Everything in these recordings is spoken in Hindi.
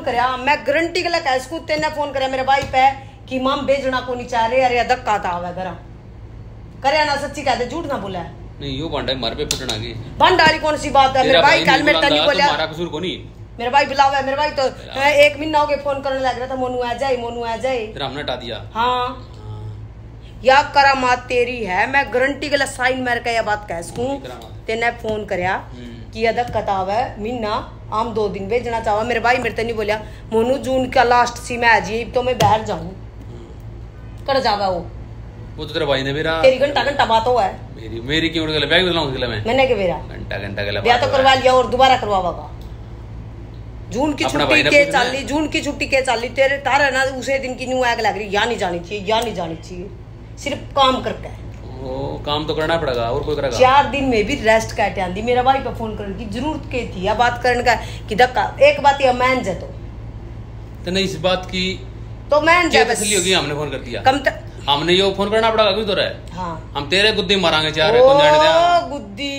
फ़ोन करया मैं गारंटी गला कह सकूँ तेने फ़ोन करया मेरे भाई पे कि माम भेजना को नहीं चाह रहे अरे धक्का था आवे घर करया ना सच्ची कहते झूठ ना बोला। नहीं यो बांडा मार पे फुटना की। भंडारी कौन सी बात है? मेरे भाई कल मेरे तनी बोलिया तुम्हारा कसूर को नहीं। मेरे भाई बुलावा है मेरे भाई तो एक महीना हो गया फ़ोन करने लग रहा था मोनू आ जाए मोनू आ जाए। तेरा हमने हटा दिया। हाँ। या करामात तेरी है मैं गारंटी गला साइन मार के यह बात कह सकूँ। तेने फ़ोन करया हम्म। कि अदा कताब है महीना। आम दो दिन भेजना चाहवा। मेरे भाई मेरे ते नहीं बोलिया मोनू जून का लास्ट सी मैं जी तो मैं बाहर जाऊँ। कर जावा वो। वो तो तेरे भाई ने मेरा तेरी घंटा घंटा बात हो है मेरी मेरी क्यों उड़ गया बैग बदलाऊं इसके लिए मैं मैंने के बेरा। घंटा घंटा के लिए ब्याह तो करवा लिया और दोबारा करवावागा जून की छुट्टी के है। चाली जून की छुट्टी के चाली तेरे तारा ना उसे दिन की न्यू आग लग रही या नहीं जानी चाहिए या नहीं जानी चाहिए। सिर्फ़ काम करके। वो काम तो करना पड़ेगा और कोई करेगा? चार दिन में भी रेस्ट काटे आंदी मेरा भाई पे फ़ोन करने की ज़रूरत के थी? या बात करने का कि धक्का एक बात ये मैन जे तो तो नहीं इस बात की तो मैन क्या जे बस तसली होगी? हमने फ़ोन कर दिया। कम तक हमने यो फ़ोन करना पड़ेगा क्यों तो रहे। हाँ। हम तेरे गुद्दी मारांगे चार ओ गुद्दी।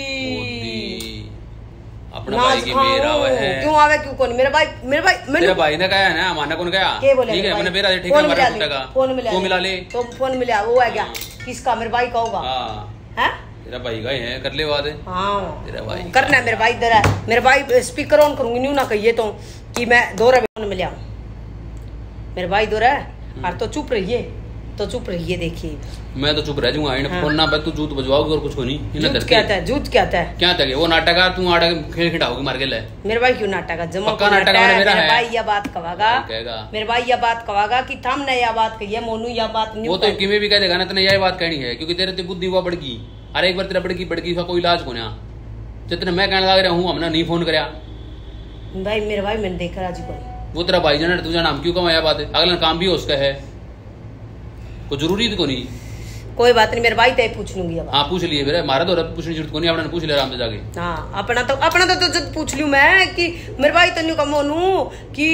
अपना भाई की मेरा। वह है। क्यों आवे क्यों कौन? मेरा भाई मेरा भाई तेरे भाई ने कहा है ना माना कौन कहा? ठीक है भाई? मैंने मेरा ठीक है हमारा फ़ोन मिला ले। तो फ़ोन मिला वो है क्या किसका मेरे भाई का होगा। हाँ। तेरा भाई का ही है कर ले बात है। हाँ तेरा भाई करना है मेरे भाई इधर है मेरे भाई स्पीकर ऑन करूँगी न्यू ना कहिए तो कि मैं दो रवे मिले मेरे भाई दो है? और तो चुप रहिए। तो चुप रहिए देखिए। मैं तो चुप रह जाऊँगा इन्हें हाँ। फ़ोन ना तू जूत बजवाओगी और कुछ को नहीं करते क्या था झूठ क्या था? क्या था वो नाटक है तू आड़ा खेल खिड़ाओगी मार के ले। मेरे भाई क्यों नाटक है जमा पक्का नाटक है, मेरा मेरे है। भाई यह बात कहेगा कहेगा। मेरे भाई यह बात कहेगा कि थम ने यह बात कही है मोनू यह बात नहीं वो तो किमें भी कह देगा ना तेने यही बात कहनी है क्योंकि तेरे ते बुद्धि हुआ बढ़गी अरे एक बार तेरा बढ़गी बढ़गी उसका कोई इलाज को ना जितने मैं कहने लग रहा हूँ हमने नहीं फ़ोन करया। भाई मेरे भाई मैंने देखा राज़ी को वो तेरा भाई जाना तू जाना नाम क्यों कमाया बात? है अगला काम भी हो उसका है। कोई ज़रूरी तो नहीं कोई बात नहीं मेरे भाई ते पूछ लूँगी अब। हाँ पूछ लिए फिर मारा तो रब पूछने ज़रूरत को नहीं अपने पूछ लिया आराम से जाके। हाँ अपना तो अपना तो, तो जब पूछ लूँ मैं कि मेरे भाई तो न्यू का मोनू कि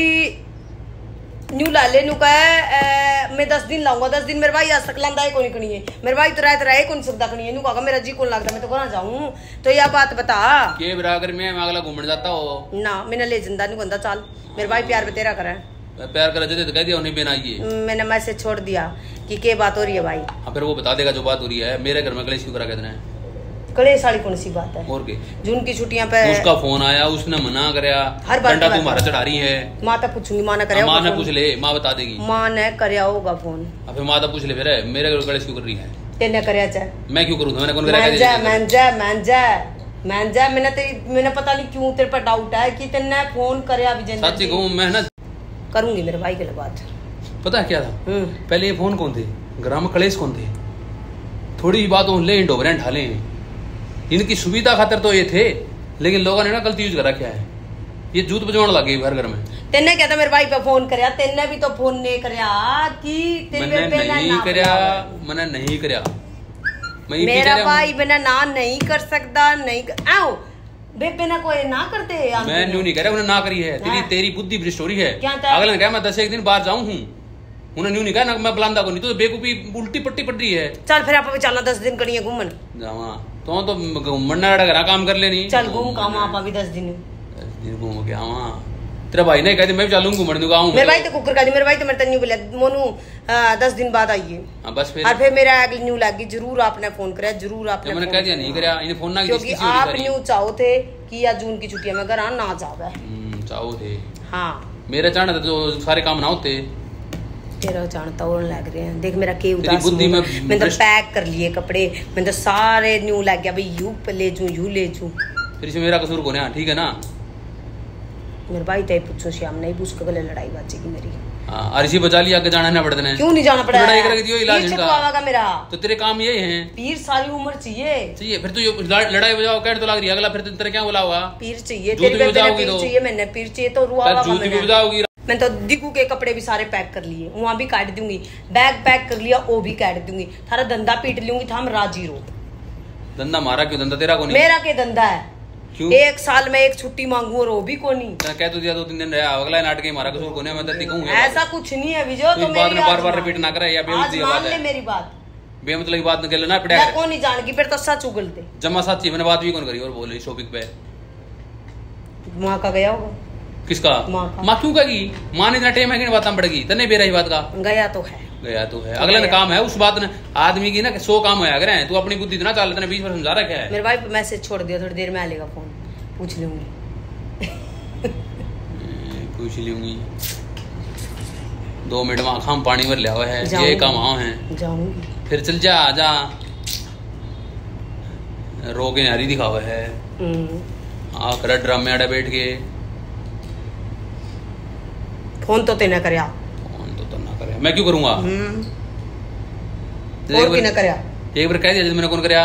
न्यू ला ले न्यू का है, मैं दस दिन लाऊँगा दस दिन मेरे भाई आज तक लांदा है कौन कनी है। मेरे भाई तो रात रहे कौन सकता कनी है न्यू कहा मेरा जी कौन लगता मैं तो कहाँ जाऊँ। तो यह बात बता। के बराबर में मैं अगला घूमने जाता हो? ना मैंने ले ज़िंदा नहीं बंदा चाल। मेरे भाई प्यार बतेरा करे। प्यार कर जते तो कह दिया उन्हें बेना आइए मैंने मैसेज छोड़ दिया कि के बात हो रही है भाई? हाँ फिर वो बता देगा जो बात हो रही है। मेरे घर में कलेश क्यों करा कहते हैं? कलेश वाली कौन सी बात है? और के जून की छुट्टियाँ पे उसका फ़ोन आया उसने मना करया हर बार डंडा तू मारा चढ़ा रही है। माँ तो पूछूँगी माँ ने हाँ, माँ ने पूछ ले माँ बता देगी। माँ ने करे होगा फ़ोन। अब फिर माँ तो पूछ ले फिर मेरे घर कलेश क्यों कर रही है? तेने करे चाहे मैं क्यों करूँ? मैंने कौन करा? मान जा? मान जा मान जा मान जा। मैंने तेरी मैंने पता नहीं क्यों तेरे पर डाउट है कि तेने फ़ोन करे अभी ज़िंदा सच्ची कहूँ मैं ना करूँगी मेरे भाई के लिए बात। पता है क्या था? हम्म। पहले ये फ़ोन कौन थे? ग्राम कलेश कौन थे? थोड़ी ही बात ले डोबरे ढाले। इनकी सुविधा खातिर तो ये थे लेकिन लोगों ने ना गलती यूज़ कर रखा है? ये जूत बजवाने लगे घर घर में। तेने क्या था मेरे भाई पे फ़ोन करया? तेने भी तो फ़ोन नहीं करया। कि तेरे मैंने नहीं करया मैंने नहीं करया। मेरा कह रहा हूँ, भाई बिना ना नहीं कर सकता नहीं कर... बेबे ना कोई ना करते मैं न्यू नहीं कह रहा उन्हें ना करी है। तेरी हाँ। तेरी बुद्धि भ्रष्ट हो रही है। अगले ने कहा मैं दस एक दिन बाहर जाऊँ हूँ। उन्हें न्यू नहीं कहा ना मैं बुलांदा को नहीं तो बेकूफी उल्टी पट्टी पड़ रही है। चल फिर आप चलना दस दिन करिए घूमन। जावा। तो तो घूमना काम कर लेनी। चल घूम काम आप अभी दस दिन। दस दिन घूम के आवा। तेरा भाई ने कहते मैं भी चलूँगा घूमने दूँगा आऊँ मेरे भाई तो कुकर का दी मेरे भाई तो मेरे तन्यू बोले मोनू दस दिन बाद आइए हाँ, बस फिर। और फिर मेरा अगली न्यू लगी ज़रूर आपने फ़ोन कराया ज़रूर आपने मैंने कह दिया नहीं। करया इन्हें फ़ोन ना क्योंकि आप न्यू चाहो थे कि या जून की छुट्टियाँ में घर ना जावे। हम्म, चाहो थे। हाँ। मेरे चाहना था तो सारे काम ना होते। तेरा जानता और लग रहे हैं। देख मेरा के उदास बुद्धि में मैंने तो पैक कर लिए कपड़े। मैंने तो सारे न्यू लग गया भाई यू ले जू यू ले जू। फिर इसमें मेरा कसूर कौन है ठीक है ना? मेरे भाई ते पूछो श्याम नहीं पूछ के गले लड़ाई बाजेगी मेरी। हाँ और इसी बचा लिया के जाना ना पड़ते ने क्यों नहीं जाना पड़ा? लड़ाई करके दियो इलाज पीर इनका। मेरा। तो तेरे काम ये हैं। पीर सारी उम्र चाहिए। चाहिए फिर तू लड़ाई बजाओ कह तो लग रही है। अगला फिर तेरे क्या बोला होगा पीर चाहिए तेरी बजाओगी तो। चाहिए मैंने पीर चाहिए तो जूती भी मैंने? बजाओगी मैं तो दिकू के कपड़े भी सारे पैक कर लिए वहाँ भी काट दूँगी। बैग पैक कर लिया वो भी काट दूँगी। थारा धंधा पीट लूँगी था हम राज़ी रो धंधा मारा क्यों? धंधा तेरा को नहीं मेरा के धंधा है? क्यों? एक साल में एक छुट्टी मांगू और वो भी को नहीं। कह तो दिया दो तीन दिन रहा अगला नाटक ही मारा कसूर कोने मैं तो दिखाऊँगा ऐसा कुछ नहीं है विजय तो इस बात में बार बार रिपीट ना करे या बेमतलब मान बात ले है। मेरी बात। बेमतलब की बात ना पड़ा मैं कौन नहीं जान की फिर तो सच उगलते जमा साची मैंने बात भी कौन करी और बोले शॉपिंग पे वहाँ का गया होगा। किसका? माँ। माँ क्यों कहेगी? माँ ने इतना टाइम है कि बात पड़ेगी? तने बेरा ही बात का। गया तो है। गया तो है। अगले ने काम है उस बात ने आदमी की ना कि सौ काम होया करे तू अपनी बुद्धि इतना चाल तने बीच में समझा रखा है। मेरे भाई मैसेज छोड़ दिया थोड़ी देर में आ लेगा फ़ोन। पूछ लूँगी। पूछ लूँगी। दो मिनट में आँखा पानी भर लिया हुआ है ये काम आओ है। जाऊँगी। फिर चल जा जा। रोगे नारी दिखा हुआ है। हम्म, आकर ड्रम में आड़े बैठ के। फ़ोन तो तेना करया तो तो करे। मैं क्यों करूँगा? हम्म, एक और की ना बार करया? एक बार कह दिया मैंने कौन करया?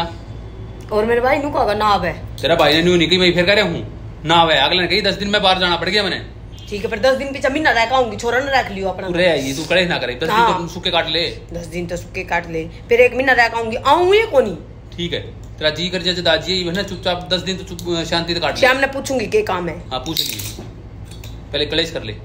और मेरे भाई नु कहा ना है। तेरा भाई ने न्यू निकली मैं फिर करे हूँ ना वे अगले ने कही दस दिन में बाहर जाना पड़ गया मैंने। ठीक है फिर दस दिन पीछे महीना रह आऊँगी छोरा ने रख लियो अपना। तू रह आई तू कड़े ना करे दस दिन हाँ। तो सूखे काट ले। दस दिन तो सुखे काट ले। फिर एक महीना रह आऊँगी आऊँ ये कोनी? ठीक है तेरा जी कर जाए दाजी है ना चुपचाप दस दिन तो शांति से काट ले। श्याम ने पूछूँगी के काम है? हाँ पूछ ली। पहले कलेश कर ले।